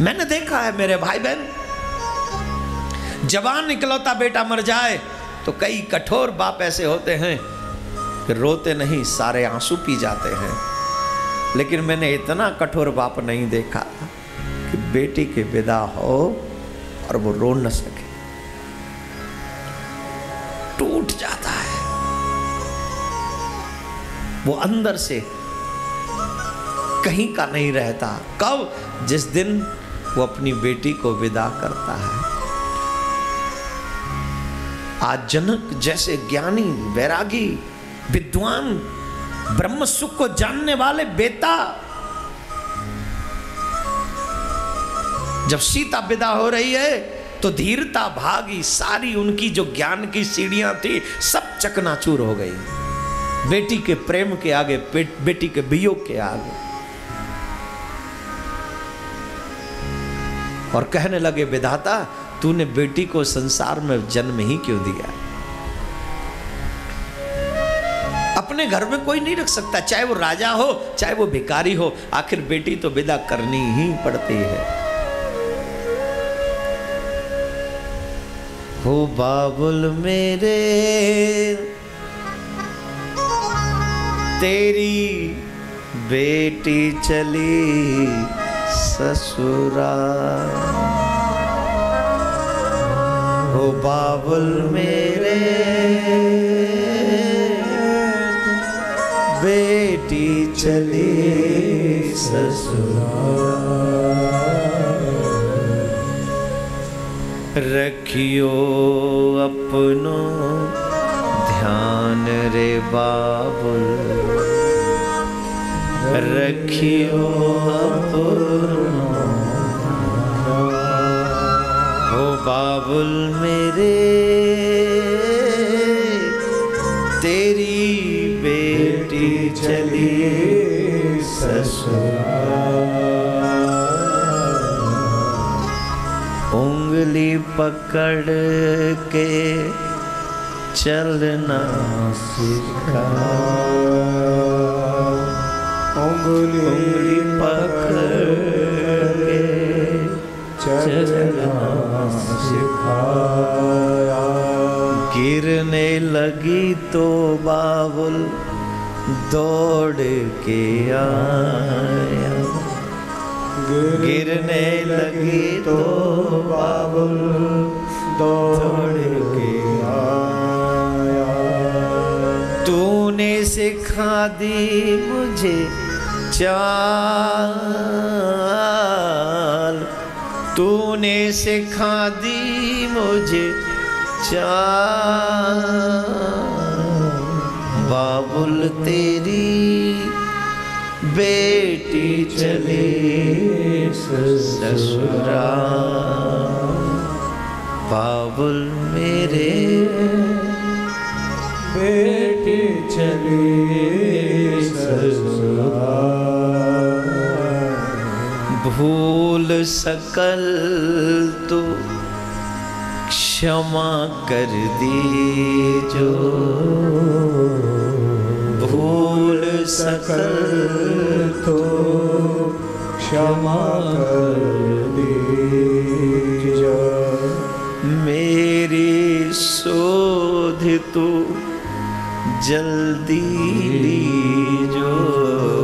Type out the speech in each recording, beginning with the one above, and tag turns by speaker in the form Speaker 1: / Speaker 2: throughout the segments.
Speaker 1: मैंने देखा है मेरे भाई बहन। जवान निकलौता बेटा मर जाए तो कई कठोर बाप ऐसे होते हैं कि रोते नहीं, सारे आँसू पी जाते हैं। लेकिन मैंने इतना कठोर बाप नहीं देखा कि बेटी के विदा हो और वो रो न सके। टूट जाता है। वो अंदर से कहीं का नहीं रहता। कब? जिस दिन वो अपनी बेटी को विदा करता है। आज जनक जैसे ज्ञानी, वैरागी, विद्वान, ब्रह्म सुख को जानने वाले बेटा, जब सीता विदा हो रही है तो धीरता भागी सारी उनकी जो ज्ञान की सीढ़ियाँ थी, सब चकनाचूर हो गई। बेटी के प्रेम के आगे बेटी के वियोग के आगे। और कहने लगे, विधाता, तूने बेटी को संसार में जन्म ही क्यों दिया? अपने घर में कोई नहीं रख सकता, चाहे वो राजा हो, चाहे वो भिकारी हो, आखिर बेटी तो विदा करनी ही पड़ती है। हो बाबुल मेरे, तेरी बेटी चली ससुरा हो बाबुल मेरे। बेटी चली ससुरा रखियो अपनो ध्यान रे बाबुल। रखियो अपनो बाबुल मेरे तेरी बेटी चली ससुरा उंगली पकड़ के चलना सिखा।
Speaker 2: उंगली
Speaker 1: उंगली पकड़
Speaker 2: चलना सिखाया
Speaker 1: गिरने लगी तो बाबुल दौड़ के आया। गिरने लगी तो
Speaker 2: बाबुल दौड़ के आया।
Speaker 1: तूने सिखा दी मुझे चाल। तूने सिखा दी मुझे चाल बाबुल तेरी बेटी चली ससुरा बाबुल मेरे
Speaker 2: बेटी चली
Speaker 1: सकल तो क्षमा कर दीजो। भूल सकल
Speaker 2: तो क्षमा कर दीजो।
Speaker 1: मेरी शोध तो जल्दी लीजो।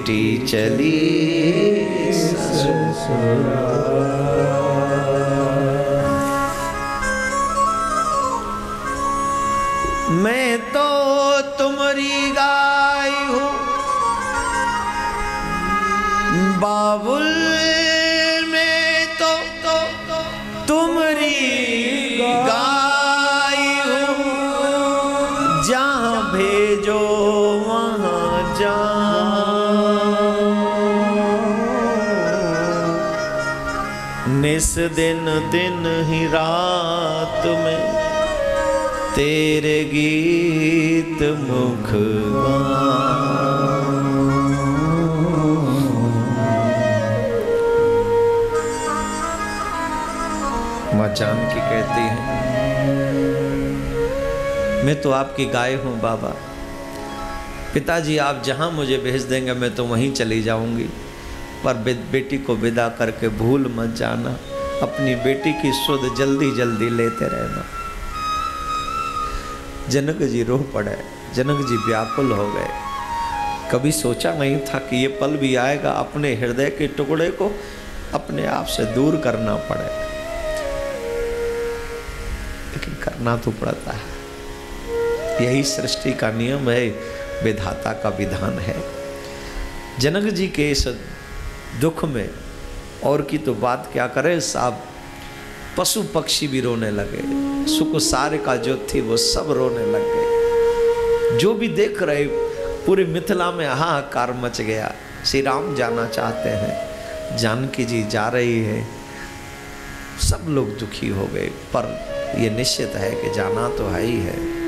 Speaker 1: बेटी चली। मैं तो तुम्हारी गाय हूँ। बाबुल निस दिन दिन ही रात में तेरे गीत मुख माँ। जानकी कहती है, मैं तो आपकी गाय हूँ बाबा। पिताजी, आप जहाँ मुझे भेज देंगे, मैं तो वहीं चली जाऊँगी। पर बेटी को विदा करके भूल मत जाना। अपनी बेटी की सुध जल्दी जल्दी लेते रहना। जनक जी रो पड़े, जनक जी व्याकुल हो गए। कभी सोचा नहीं था कि ये पल भी आएगा, अपने हृदय के टुकड़े को अपने आप से दूर करना पड़े। लेकिन करना तो पड़ता है। यही सृष्टि का नियम है विधाता का विधान है। जनक जी के इस दुख में। और की तो बात क्या करें साहब? पशु पक्षी भी रोने लगे। सुख सारे का जो थी वो सब रोने लग गए। जो भी देख रहे, पूरी मिथिला में हाहाकार मच गया। श्री राम जाना चाहते हैं। जानकी जी जा रही है। सब लोग दुखी हो गए। पर ये निश्चित है कि जाना तो है ही है।